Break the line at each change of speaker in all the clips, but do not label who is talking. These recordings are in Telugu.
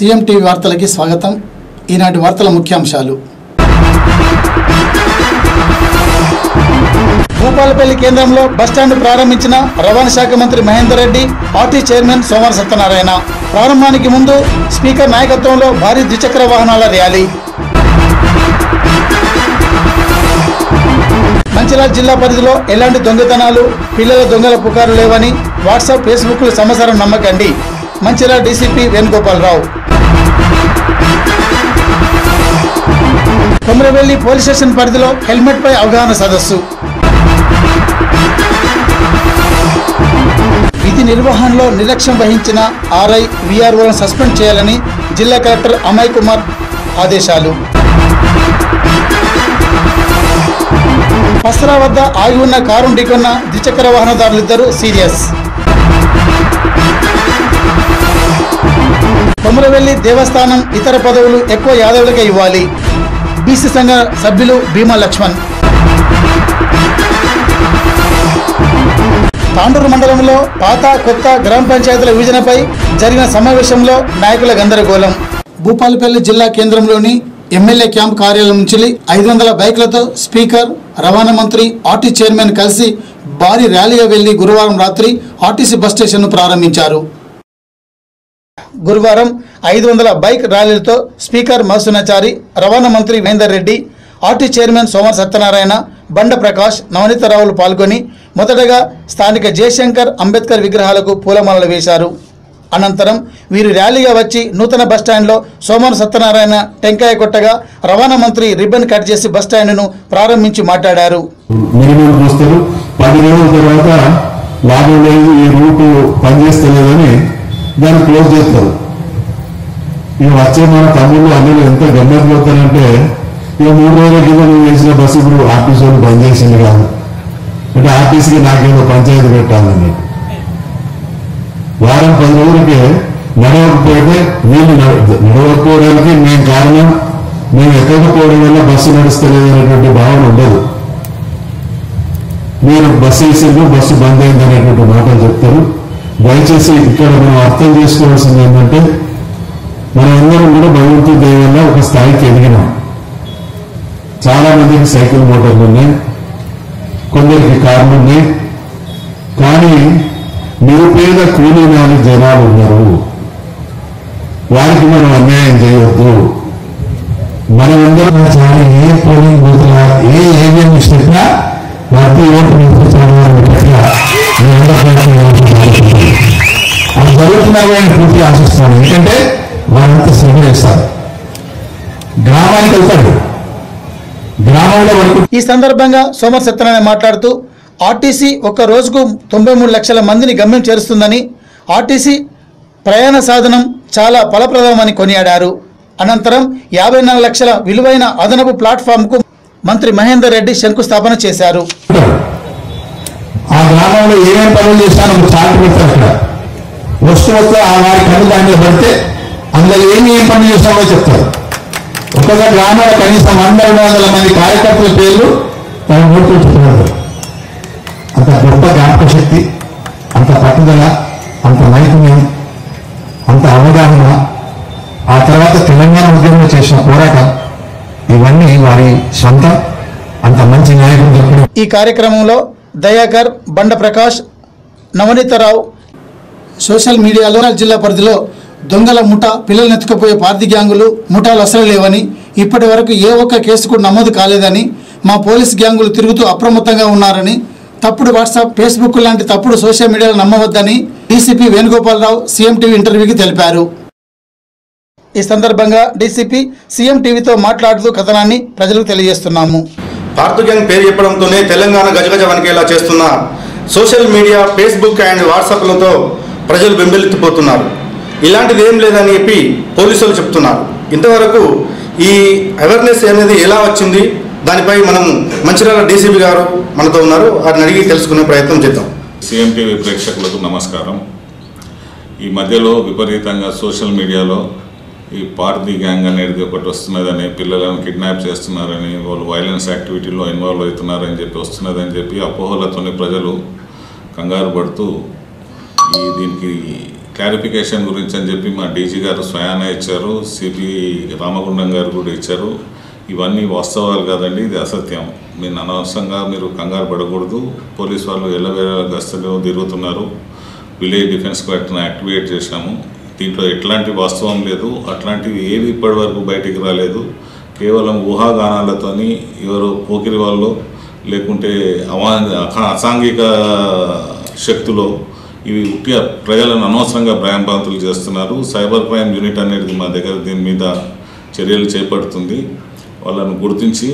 సీఎం టీవీ వార్తలకి స్వాగతం. ఈనాటి వార్తల ముఖ్యాంశాలు. భూపాలపల్లి కేంద్రంలో బస్టాండ్ ప్రారంభించిన రవాణా శాఖ మంత్రి మహేందర్ రెడ్డి పార్టీ చైర్మన్ సోమవారం సత్యనారాయణ. ప్రారంభానికి ముందు స్పీకర్ నాయకత్వంలో భారీ ద్విచక్ర వాహనాల ర్యాలీ. మంచిర్యాల జిల్లా పరిధిలో ఎలాంటి దొంగతనాలు పిల్లల దొంగల పుకారు లేవని వాట్సాప్ ఫేస్బుక్లు సమాచారం నమ్మకండి. Mancherial DCP Venugopalarao. Komuravelli police station పరిధిలో హెల్మెట్పై అవగాహన సదస్సు. విధి నిర్వహణలో నిర్లక్ష్యం వహించిన ఆర్ఐ విఆర్ఓలను సస్పెండ్ చేయాలని జిల్లా కలెక్టర్ అమయ్ కుమార్ ఆదేశాలు. పసరా వద్ద ఆగి ఉన్న కారు ఢీకొన్న ద్విచక్ర వాహనదారులిద్దరూ సీరియస్. కొమరవెల్లి దేవస్థానం ఇతర పదవులు ఎక్కువ యాదవులకే ఇవ్వాలి. బీసీ సంఘ సభ్యులు భీమా లక్ష్మణ్. తాండూరు మండలంలో పాత కొత్త గ్రామ పంచాయతీల విభజనపై జరిగిన సమావేశంలో నాయకుల గందరగోళం. భూపాలపల్లి జిల్లా కేంద్రంలోని ఎమ్మెల్యే క్యాంప్ కార్యాలయం నుంచి ఐదు వందల బైక్లతో స్పీకర్ రవాణా మంత్రి ఆర్టీ చైర్మన్ కలిసి భారీ ర్యాలీగా వెళ్ళి గురువారం రాత్రి ఆర్టీసీ బస్ స్టేషన్ను ప్రారంభించారు. గురువారం ఐదు వందల బైక్ ర్యాలీలతో స్పీకర్ మహసునాచారి రవాణా మంత్రి వేందర్ రెడ్డి ఆర్టీ చైర్మన్ సోమర్ సత్యనారాయణ బండ ప్రకాష్ నవనీతరావులు పాల్గొని మొదటగా స్థానిక జయశంకర్ అంబేద్కర్ విగ్రహాలకు పూలమాలలు వేశారు. అనంతరం వీరు ర్యాలీగా వచ్చి నూతన బస్టాండ్లో సోమవారం సత్యనారాయణ టెంకాయ కొట్టగా రవాణా మంత్రి రిబ్బన్ కట్ చేసి బస్టాండ్ను ప్రారంభించి మాట్లాడారు.
పది రోజుల తర్వాత లాభం లేదు ఈ రూటు పనిచేస్తలేదని దాన్ని క్లోజ్ చేస్తారు. ఇక వచ్చే మన తమ్ముళ్ళు అన్నలు ఎంత గమ్మతిపోతారంటే ఇక మూడు రోజుల కింద నువ్వు వేసిన బస్సు ఇప్పుడు ఆర్టీసీ వాళ్ళు బంద్ చేసింది కాదు. అంటే ఆర్టీసీకి నాకేదో పంచాయతీ పెట్టాలని వారం పది రోజులకి నడవకపోతే వీళ్ళు నడవకపోవడానికి మేము కారణం మేము ఎక్కకపోవడం వల్ల బస్సు నడుస్తలేదు అనేటువంటి భావన ఉండదు. మీరు బస్సు వేసిండ్రు బస్సు బంద్ అయింది అనేటువంటి మాటలు చెప్తారు. దయచేసి ఇక్కడ మనం అర్థం చేసుకోవాల్సింది ఏంటంటే మనం అందరం కూడా భగవంతుడి దయ ఒక స్థాయికి ఎదిగినాం. చాలా మందికి సైకిల్ మోటార్లు ఉన్నాయి కొందరికి కార్లు ఉన్నాయి కానీ నిరుపేద కూలీనాలు జనాలు ఉన్నారు. వారికి మనం అన్యాయం చేయవద్దు మనమందరం చాలా ఏ పోలింగ్ బూత్ల ఏ ఏవిఎం ఇచ్చినా ప్రతి ఓటు అది జరుగుతున్నామని పూర్తి ఆశిస్తున్నాను. ఎందుకంటే వాళ్ళంతా శ్రమ చేస్తారు. గ్రామానికి వెళ్తాడు గ్రామంలో
ఈ సందర్భంగా సోమర్ సత్యనారాయణ మాట్లాడుతూ ఆర్టీసీ ఒక రోజుకు తొంభై మూడు లక్షల మందిని గమ్యం చేరుస్తుందని ఆర్టీసీ ప్రయాణ సాధనం చాలా ఫలప్రదమని కొనియాడారు. అనంతరం యాభై నాలుగు లక్షల విలువైన అదనపు ప్లాట్ఫామ్కు మంత్రి మహేందర్ రెడ్డి శంకుస్థాపన చేశారు.
ఆ గ్రామంలో ఏమేమి పనులు చేశానో ఒక చార్ట్ పెడతారు ఆ వారి కళ్ళు దాంట్లో పడితే అందులో ఏమి ఏం పనులు చేశామో చెప్తారు. ఒక్కొక్క గ్రామంలో కనీసం వంద రెండు వందల మంది కార్యకర్తల పేర్లు తన నోట్లు అంత గొప్ప జ్ఞాపక శక్తి అంత పట్టుదల అంత నైపుణ్యం అంత అవగాహన ఆ తర్వాత తెలంగాణ ఉద్యమంలో చేసిన పోరాటం ఇవన్నీ వారి సొంత అంత మంచి నాయకుడు
ఈ కార్యక్రమంలో దయాకర్ బండ ప్రకాష్ నవనీతరావు సోషల్ మీడియాలో జిల్లా పరిధిలో దొంగల ముఠ పిల్లల్ని ఎత్తుకుపోయే పార్టీ గ్యాంగులు ముఠాలు అసలు లేవని ఇప్పటి వరకు ఏ ఒక్క కేసు కూడా నమోదు కాలేదని మా పోలీస్ గ్యాంగులు తిరుగుతూ అప్రమత్తంగా ఉన్నారని తప్పుడు వాట్సాప్ ఫేస్బుక్ లాంటి తప్పుడు సోషల్ మీడియాలో నమ్మవద్దని డీసీపీ వేణుగోపాలరావు సీఎం టీవీ ఇంటర్వ్యూకి తెలిపారు. ఈ సందర్భంగా డీసీపీ సీఎం టీవీతో మాట్లాడుతూ కథనాన్ని ప్రజలకు తెలియజేస్తున్నాము.
భారత్ గ్యాంగ్ పేరు చెప్పడంతోనే తెలంగాణ గజగజ వణికేలా చేస్తున్న సోషల్ మీడియా ఫేస్బుక్ అండ్ వాట్సాప్లతో ప్రజలు బెంబెలెత్తిపోతున్నారు. ఇలాంటిది ఏం లేదని చెప్పి పోలీసులు చెప్తున్నారు. ఇంతవరకు ఈ అవేర్నెస్ అనేది ఎలా వచ్చింది? దానిపై మనం మంచిర్యాల డీసీపీ గారు మనతో ఉన్నారు. వారిని అడిగి తెలుసుకునే ప్రయత్నం చేద్దాం.
సీఎం టీవీ ప్రేక్షకులకు నమస్కారం. ఈ మధ్యలో విపరీతంగా సోషల్ మీడియాలో ఈ పార్టీ గ్యాంగ్ అనేది ఒకటి వస్తున్నదని పిల్లలను కిడ్నాప్ చేస్తున్నారని వాళ్ళు వైలెన్స్ యాక్టివిటీలో ఇన్వాల్వ్ అవుతున్నారని చెప్పి వస్తున్నదని చెప్పి అపోహలతోని ప్రజలు కంగారు పడుతూ ఈ దీనికి క్లారిఫికేషన్ గురించి అని చెప్పి మా డీజీ గారు స్వయాన ఇచ్చారు సిపి రామగుండం గారు కూడా ఇచ్చారు. ఇవన్నీ వాస్తవాలు కాదండి ఇది అసత్యం. మీరు అనవసరంగా మీరు కంగారు పడకూడదు పోలీస్ వాళ్ళు ఎల్లవేళ గస్తలో తిరుగుతున్నారు. విలేజ్ డిఫెన్స్ క్వార్టర్ని యాక్టివేట్ చేశాము. దీంట్లో ఎట్లాంటి వాస్తవం లేదు అట్లాంటివి ఏవి ఇప్పటివరకు బయటికి రాలేదు. కేవలం ఊహాగానాలతోని ఎవరో పోకిరి వాళ్ళు లేకుంటే అవా అసాంఘిక శక్తులు ఇవి ఉట్టిగా ప్రజలను అనవసరంగా భయాంభాంతులు చేస్తున్నారు. సైబర్ క్రైమ్ యూనిట్ అనేది మా దగ్గర దీని మీద చర్యలు చేపడుతుంది. వాళ్ళను గుర్తించి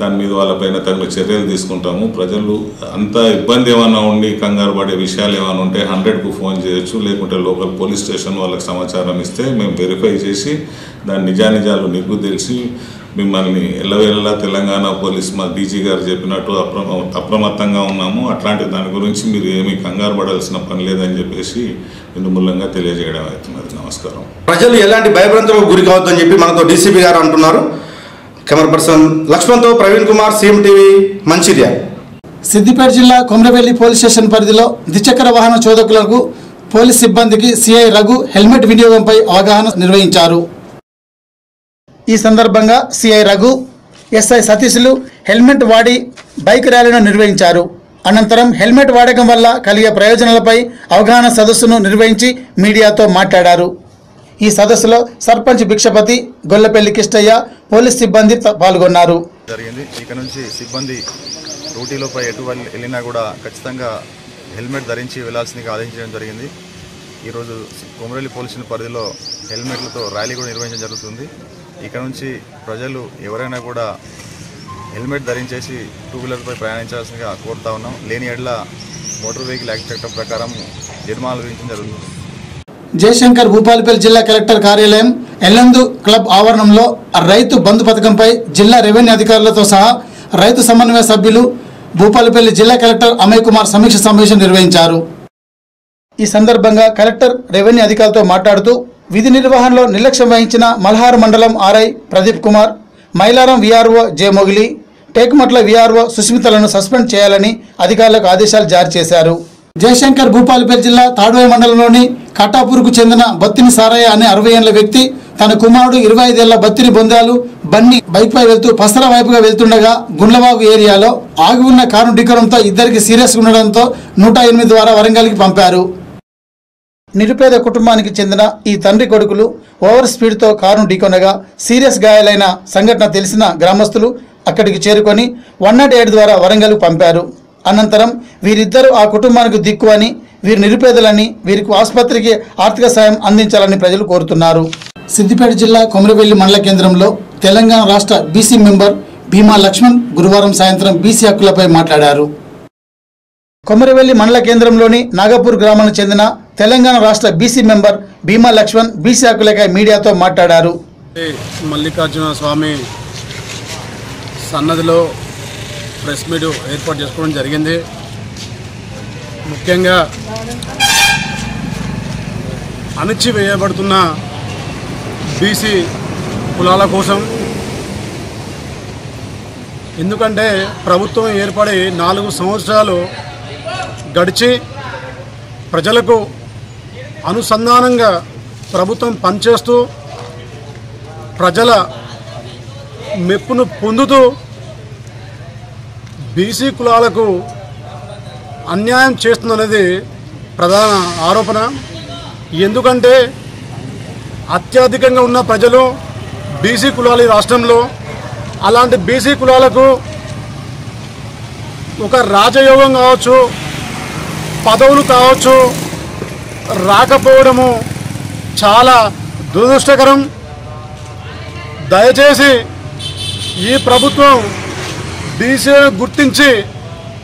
దాని మీద వాళ్ళపైన తగిన చర్యలు తీసుకుంటాము. ప్రజలు అంత ఇబ్బంది ఏమైనా ఉండి కంగారు పడే విషయాలు ఏమైనా ఉంటే హండ్రెడ్కు ఫోన్ చేయొచ్చు. లేకుంటే లోకల్ పోలీస్ స్టేషన్ వాళ్ళకి సమాచారం ఇస్తే మేము వెరిఫై చేసి దాని నిజానిజాలు నిగ్గు తెలిసి మిమ్మల్ని ఎల్లవేళలా తెలంగాణ పోలీస్ మా డీజీ గారు చెప్పినట్టు అప్రమ అప్రమత్తంగా ఉన్నాము. అట్లాంటి దాని గురించి మీరు ఏమీ కంగారు పడాల్సిన పని లేదని చెప్పేసి ఇందుమూలంగా తెలియజేయడం అవుతున్నది. నమస్కారం.
ప్రజలు ఎలాంటి భయభ్రంతులకు గురి కావద్దని చెప్పి మనతో డీసీపీ గారు అంటున్నారు. కెమెరా పర్సన్ లక్ష్మణ్తో ప్రవీణ్ కుమార్ సీఎం టీవీ మంచిర్యాల
సిద్దిపేట జిల్లా కొమరవెల్లి పోలీస్ స్టేషన్ పరిధిలో ద్విచక్ర వాహన చోదకులకు పోలీస్ సిబ్బందికి సిఐ రఘు హెల్మెట్ వినియోగంపై అవగాహన నిర్వహించారు. ఈ సందర్భంగా సిఐ రఘు ఎస్ఐ సతీష్లు హెల్మెట్ వాడి బైక్ ర్యాలీను నిర్వహించారు. అనంతరం హెల్మెట్ వాడకం వల్ల కలిగే ప్రయోజనాలపై అవగాహన సదస్సును నిర్వహించి మీడియాతో మాట్లాడారు. ఈ సదస్సులో సర్పంచ్ భిక్షపతి గొల్లపల్లి కిష్టయ్య పోలీస్ సిబ్బంది పాల్గొన్నారు.
జరిగింది. ఇక నుంచి సిబ్బంది డ్యూటీలోపై ఎటు వెళ్ళినా కూడా ఖచ్చితంగా హెల్మెట్ ధరించి వెళ్ళాల్సిందిగా ఆదేశించడం జరిగింది. ఈరోజు కొమరవెల్లి పోలీసుల పరిధిలో హెల్మెట్లతో ర్యాలీ కూడా నిర్వహించడం జరుగుతుంది. ఇక నుంచి ప్రజలు ఎవరైనా కూడా హెల్మెట్ ధరించేసి టూ వీలర్పై ప్రయాణించాల్సిందిగా కోరుతా ఉన్నాం. లేని ఎడ్ల మోటార్ వెహికల్ యాక్ట్ చట్టం ప్రకారం నిర్మాణాలు విధించడం జరుగుతుంది.
జయశంకర్ భూపాలపల్లి జిల్లా కలెక్టర్ కార్యాలయం ఎల్లందు క్లబ్ ఆవరణంలో రైతు బంధు పథకంపై జిల్లా రెవెన్యూ అధికారులతో సహా రైతు సమన్వయ సభ్యులు భూపాలపల్లి జిల్లా కలెక్టర్ అమయ్ కుమార్ సమీక్ష సమావేశం నిర్వహించారు. ఈ సందర్భంగా కలెక్టర్ రెవెన్యూ అధికారులతో మాట్లాడుతూ విధి నిర్వహణలో నిర్లక్ష్యం వహించిన మల్హార్ మండలం RI Pradeep Kumar Mylaram VRO J Mogili Tekumatla VRO సుస్మితలను suspend చేయాలని అధికారులకు ఆదేశాలు జారీ చేశారు. జయశంకర్ భూపాలపల్లి జిల్లా తాడ్వాయి మండలంలోని కటాపూర్కు చెందిన బత్తిని సారయ్య అనే అరవై ఏళ్ళ వ్యక్తి తన కుమారుడు ఇరవై ఐదేళ్ళ బత్తిని బొందాలు బన్ని బైక్పై వెళ్తూ పసర వైపుగా వెళ్తుండగా గుండ్లబాబు ఏరియాలో ఆగి ఉన్న కారు ఢీకొనడంతో ఇద్దరికి సీరియస్ ఉండడంతో నూట ఎనిమిది ద్వారా వరంగల్కి పంపారు. నిరుపేద కుటుంబానికి చెందిన ఈ తండ్రి కొడుకులు ఓవర్ స్పీడ్తో కారును ఢీకొనగా సీరియస్ గాయాలైన సంఘటన తెలిసిన గ్రామస్తులు అక్కడికి చేరుకొని వన్ నాట్ ఎయిట్ ద్వారా వరంగల్కు పంపారు. అనంతరం వీరిద్దరూ ఆ కుటుంబానికి దిక్కు అని వీరు నిరుపేదలని వీరికి ఆసుపత్రికి ఆర్థిక సాయం అందించాలని ప్రజలు కోరుతున్నారు. సిద్దిపేట జిల్లా కొమరవెల్లి మండల కేంద్రంలో తెలంగాణ రాష్ట్ర బీసీ మెంబర్ భీమా లక్ష్మణ్ గురువారం సాయంత్రం బీసీ హక్కులపై మాట్లాడారు. కొమరవెల్లి మండల కేంద్రంలోని నాగపూర్ గ్రామానికి చెందిన తెలంగాణ రాష్ట్ర BC member Bheema Laxman BC హక్కులకై మీడియాతో మాట్లాడారు.
మల్లికార్జున స్వామి సన్నదిలో ప్రెస్ మీట్ ఏర్పాటు చేసుకోవడం జరిగింది. ముఖ్యంగా అణచివేయబడుతున్న బీసీ కులాల కోసం. ఎందుకంటే ప్రభుత్వం ఏర్పడి నాలుగు సంవత్సరాలు గడిచి ప్రజలకు అనుసంధానంగా ప్రభుత్వం పనిచేస్తూ ప్రజల మెప్పును పొందుతూ బీసీ కులాలకు అన్యాయం చేస్తుందనేది ప్రధాన ఆరోపణ. ఎందుకంటే అత్యధికంగా ఉన్న ప్రజలు బీసీ కులాలు ఈ రాష్ట్రంలో. అలాంటి బీసీ కులాలకు ఒక రాజయోగం కావచ్చు పదవులు కావచ్చు రాకపోవడము చాలా దురదృష్టకరం. దయచేసి ఈ ప్రభుత్వం బీసీలను గుర్తించి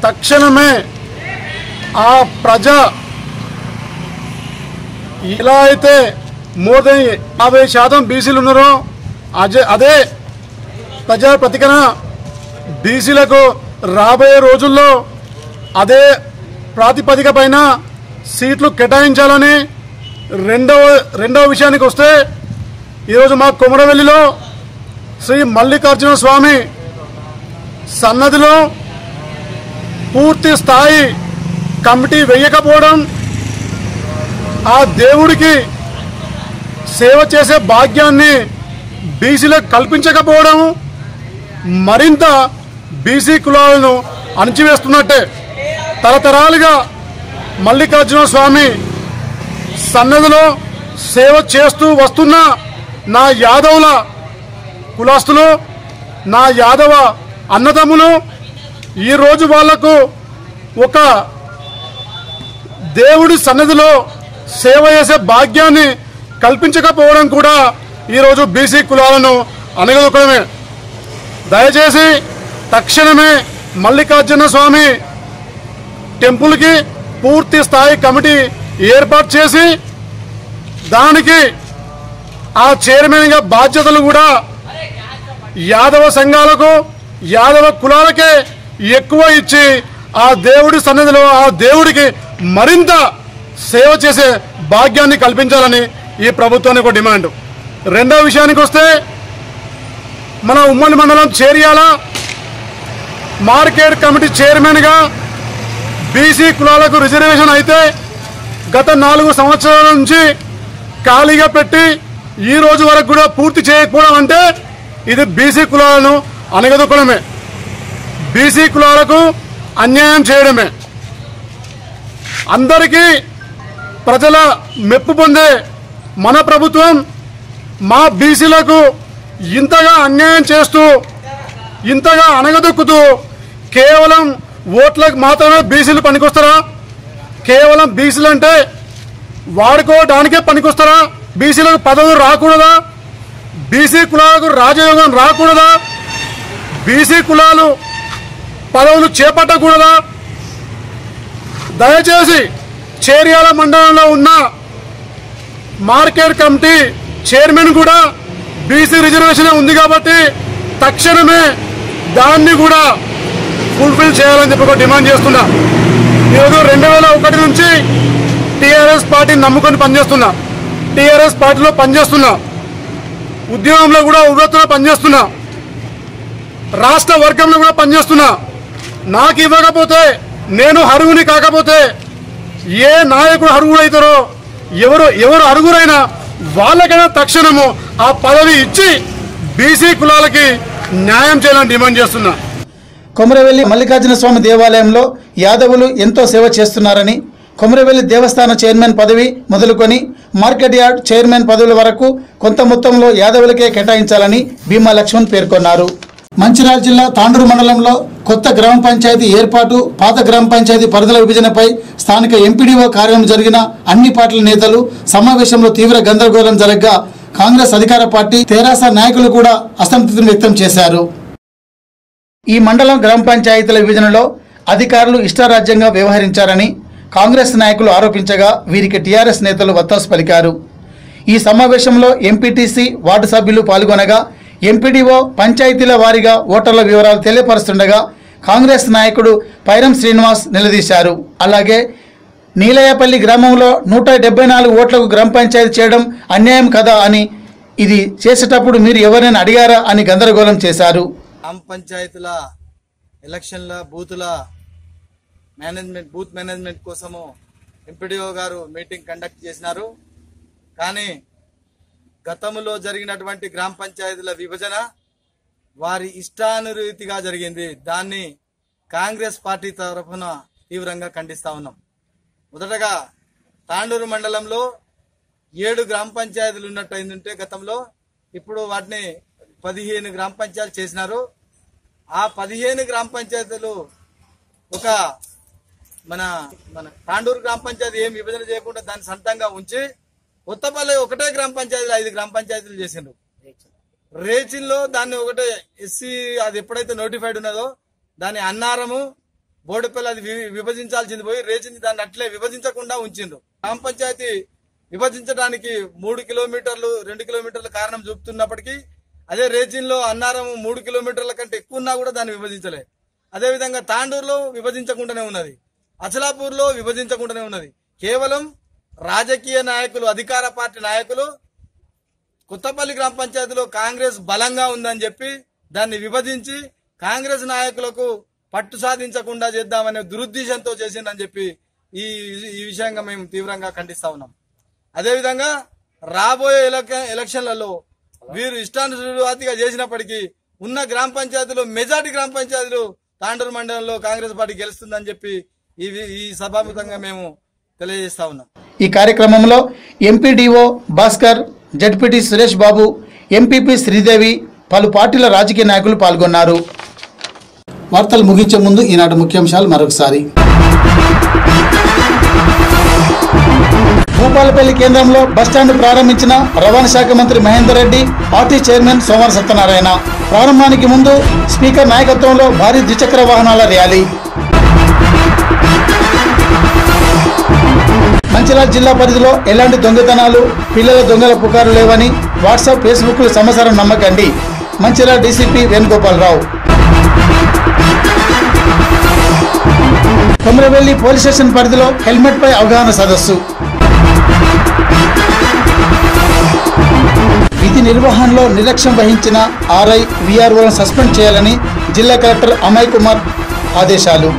తక్షణమే ఆ ప్రజ ఎలా అయితే మోర్ దెన్ యాభై శాతం బీసీలు ఉన్నారో అదే అదే ప్రజా ప్రతికన బీసీలకు రాబోయే రోజుల్లో అదే ప్రాతిపదిక పైన సీట్లు కేటాయించాలని రెండవ రెండవ విషయానికి వస్తే ఈరోజు మా కొమరవెల్లిలో శ్రీ మల్లికార్జున స్వామి సన్నదిలో పూర్తి స్థాయి కమిటీ వేయకపోవడం ఆ దేవుడికి సేవ చేసే భాగ్యాన్ని బీసీలకు కల్పించకపోవడం మరింత బీసీ కులాలను అణచివేస్తున్నట్టే. తరతరాలుగా మల్లికార్జున స్వామి సన్నదిలో సేవ చేస్తూ వస్తున్న నా యాదవుల కులాస్తులు నా యాదవ అన్నదమ్ములు ఈరోజు వాళ్ళకు ఒక దేవుడి సన్నిధిలో సేవ చేసే భాగ్యాన్ని కల్పించకపోవడం కూడా ఈరోజు బీసీ కులాలను అనగదొక్కడమే దయచేసి తక్షణమే మల్లికార్జున స్వామి టెంపుల్కి పూర్తి స్థాయి కమిటీ ఏర్పాటు చేసి దానికి ఆ చైర్మన్గా బాధ్యతలు కూడా యాదవ సంఘాలకు యాదవ కులాలకే ఎక్కువ ఇచ్చి ఆ దేవుడి సన్నిధిలో ఆ దేవుడికి మరింత సేవ చేసే భాగ్యాన్ని కల్పించాలని ఈ ప్రభుత్వానికి ఒక డిమాండ్. రెండో విషయానికి వస్తే మన ఉమ్మడి మండలం చేరియాల మార్కెట్ కమిటీ చైర్మన్గా బీసీ కులాలకు రిజర్వేషన్ అయితే గత నాలుగు సంవత్సరాల నుంచి ఖాళీగా పెట్టి ఈ రోజు వరకు కూడా పూర్తి చేయకపోవడం అంటే ఇది బీసీ కులాలను అనగదొక్కడమే బీసీ కులాలకు అన్యాయం చేయడమే. అందరికీ ప్రజల మెప్పు పొందే మన ప్రభుత్వం మా బీసీలకు ఇంతగా అన్యాయం చేస్తూ ఇంతగా అనగదొక్కుతూ కేవలం ఓట్లకు మాత్రమే బీసీలు పనికొస్తారా? కేవలం బీసీలు అంటే వాడుకోవడానికే పనికొస్తారా? బీసీలకు పదవులు రాకూడదా? బీసీ కులాలకు రాజయోగం రాకూడదా? బీసీ కులాలు పదవులు చేపట్టకూడదా? దయచేసి చేర్యాల మండలంలో ఉన్న మార్కెట్ కమిటీ చైర్మన్ కూడా బీసీ రిజర్వేషన్ ఉంది కాబట్టి తక్షణమే దాన్ని కూడా ఫుల్ఫిల్ చేయాలని చెప్పి ఒక డిమాండ్ చేస్తున్నా. ఈరోజు రెండు వేల ఒకటి నుంచి టీఆర్ఎస్ పార్టీని నమ్ముకొని పనిచేస్తున్నా. టీఆర్ఎస్ పార్టీలో పనిచేస్తున్నా. ఉద్యోగంలో కూడా ఉగ్రతలో పనిచేస్తున్నా. రాష్ట్ర వర్గంలో కూడా పనిచేస్తున్నా. నాకు ఇవ్వకపోతే నేను అరుగుని కాకపోతే ఏ నాయకుడు అరుగుడైతారో ఎవరు ఎవరు అరుగురైనా వాళ్ళకైనా తక్షణము ఆ పదవి ఇచ్చి బీసీ కులాలకి న్యాయం చేయాలని డిమాండ్ చేస్తున్నా.
కొమరవెల్లి మల్లికార్జున స్వామి దేవాలయంలో యాదవులు ఎంతో సేవ చేస్తున్నారని కొమరవెల్లి దేవస్థాన చైర్మన్ పదవి మొదలుకొని మార్కెట్ యార్డ్ చైర్మన్ పదవుల వరకు కొంత మొత్తంలో యాదవులకే కేటాయించాలని భీమా లక్ష్మణ్ పేర్కొన్నారు. మంచిర్యాల జిల్లా తాండూరు మండలంలో కొత్త గ్రామ పంచాయతీ ఏర్పాటు పాత గ్రామ పంచాయతీ పరిధుల విభజనపై స్థానిక ఎంపీడీఓ కార్యం జరిగిన అన్ని పార్టీల నేతలు సమావేశంలో తీవ్ర గందరగోళం జరగగా కాంగ్రెస్ అధికార పార్టీ తెరాస నాయకులు కూడా అసంతృప్తిని వ్యక్తం చేశారు. ఈ మండలం గ్రామ పంచాయతీల విభజనలో అధికారులు ఇష్టారాజ్యంగా వ్యవహరించారని కాంగ్రెస్ నాయకులు ఆరోపించగా వీరికి టీఆర్ఎస్ నేతలు వత్తాసు పలికారు. ఈ సమావేశంలో ఎంపీటీసీ వార్డు సభ్యులు పాల్గొనగా ఎంపీడీఓ పంచాయతీల వారీగా ఓటర్ల వివరాలు తెలియపరుస్తుండగా కాంగ్రెస్ నాయకుడు పైరం శ్రీనివాస్ నిలదీశారు. అలాగే నీలయపల్లి గ్రామంలో నూట డెబ్బై నాలుగు ఓట్లకు గ్రామ పంచాయతీ చేయడం అన్యాయం కదా అని ఇది చేసేటప్పుడు మీరు ఎవరైనా అడిగారా అని గందరగోళం చేశారు.
గ్రామ పంచాయతీల ఎలక్షన్ల బూతుల మేనేజ్మెంట్ బూత్ మేనేజ్మెంట్ కోసము ఎంపీడీఓ గారు మీటింగ్ కండక్ట్ చేసినారు. కానీ గతంలో జరిగినటువంటి గ్రామ పంచాయతీల విభజన వారి ఇష్టానురీతిగా జరిగింది. దాన్ని కాంగ్రెస్ పార్టీ తరఫున తీవ్రంగా ఖండిస్తా ఉన్నాం. మొదటగా తాండూరు మండలంలో ఏడు గ్రామ పంచాయతీలు ఉన్నట్టు అయిందంటే గతంలో ఇప్పుడు వాటిని పదిహేను గ్రామ పంచాయతీలు చేసినారు. ఆ పదిహేను గ్రామ పంచాయతీలు ఒక మన మన తాండూరు గ్రామ పంచాయతీ ఏం విభజన చేయకుండా దాన్ని సొంతంగా ఉంచి ఉత్తపల్లి ఒకటే గ్రామ పంచాయతీలు ఐదు గ్రామ పంచాయతీలు చేసిండ్రు. రేచిన్లో దాన్ని ఒకటే ఎస్సీ అది ఎప్పుడైతే నోటిఫైడ్ ఉన్నదో దాని అన్నారము బోర్డుపల్లి అది విభజించాల్సింది పోయి రేచింది దాన్ని అట్లే విభజించకుండా ఉంచిండ్రు. గ్రామ పంచాయతీ విభజించడానికి మూడు కిలోమీటర్లు రెండు కిలోమీటర్ల కారణం చూపుతున్నప్పటికీ అదే రేచిన్లో అన్నారం మూడు కిలోమీటర్ల కంటే ఎక్కువ ఉన్నా కూడా దాన్ని విభజించలే. అదే విధంగా తాండూరులో విభజించకుండానే ఉన్నది. అచలాపూర్లో విభజించకుండానే ఉన్నది. కేవలం రాజకీయ నాయకులు అధికార పార్టీ నాయకులు కొత్తపల్లి గ్రామ పంచాయతీలో కాంగ్రెస్ బలంగా ఉందని చెప్పి దాన్ని విభజించి కాంగ్రెస్ నాయకులకు పట్టు సాధించకుండా చేద్దామనే దురుద్దేశంతో చేసిందని చెప్పి ఈ ఈ విషయంగా మేము తీవ్రంగా ఖండిస్తా ఉన్నాం. అదేవిధంగా రాబోయే ఎలక్ ఎలక్షన్లలో వీరు ఇష్టానుసాతిగా చేసినప్పటికీ ఉన్న గ్రామ పంచాయతీలు మెజార్టీ గ్రామ పంచాయతీలు తాండూరు మండలంలో కాంగ్రెస్ పార్టీ గెలుస్తుందని చెప్పి ఈ ఈ సభాముఖంగా మేము తెలియజేస్తా ఉన్నాం.
ఈ కార్యక్రమంలో MPDO Bhaskar ZPT Suresh Babu MPP Sridevi పలు పార్టీల రాజకీయ నాయకులు పాల్గొన్నారు. వార్తలు ముగించే ముందు ఈనాటి ముఖ్యాంశాలు మరొకసారి. భూపాలపల్లి కేంద్రంలో బస్టాండ్ ప్రారంభించిన రవాణా శాఖ మంత్రి మహేందర్ రెడ్డి పార్టీ చైర్మన్ సోమవారం సత్యనారాయణ. ప్రారంభానికి ముందు స్పీకర్ నాయకత్వంలో భారీ ద్విచక్ర వాహనాల ర్యాలీ. మంచిర్యాల జిల్లా పరిధిలో ఎలాంటి దొంగతనాలు పిల్లల దొంగల పుకారు లేవని వాట్సాప్ ఫేస్బుక్లు సమాచారం నమ్మకండి. Mancherial DCP Venugopalarao. Komuravelli police station పరిధిలో హెల్మెట్పై అవగాహన సదస్సు. విధి నిర్వహణలో నిర్లక్ష్యం వహించిన ఆర్ఐ విఆర్ఓలను సస్పెండ్ చేయాలని జిల్లా కలెక్టర్ అమయ్ కుమార్ ఆదేశాలు.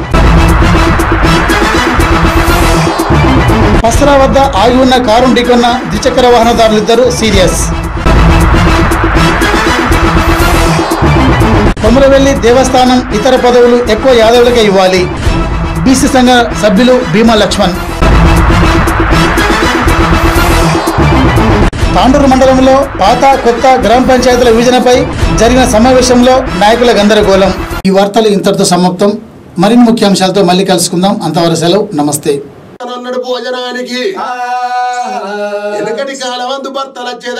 పసరా వద్ద ఆగి ఉన్న కారు ఢీకొన్న ద్విచక్ర వాహనదారులిద్దరూ సీరియస్. కొమరవెల్లి దేవస్థానం ఇతర పదవులు ఎక్కువ యాదవులకే ఇవ్వాలి. బీసీ సంఘ సభ్యులు భీమా లక్ష్మణ్. తాండూరు మండలంలో పాత కొత్త గ్రామ పంచాయతీల విభజనపై జరిగిన సమావేశంలో నాయకుల గందరగోళం. ఈ వార్తలు ఇంతటితో సమాప్తం. మరిన్ని ముఖ్యాంశాలతో మళ్ళీ కలుసుకుందాం. అంతవరకు సెలవు. నమస్తే.
భోజనానికి. వెనకటి కాలమందు భర్తల చేత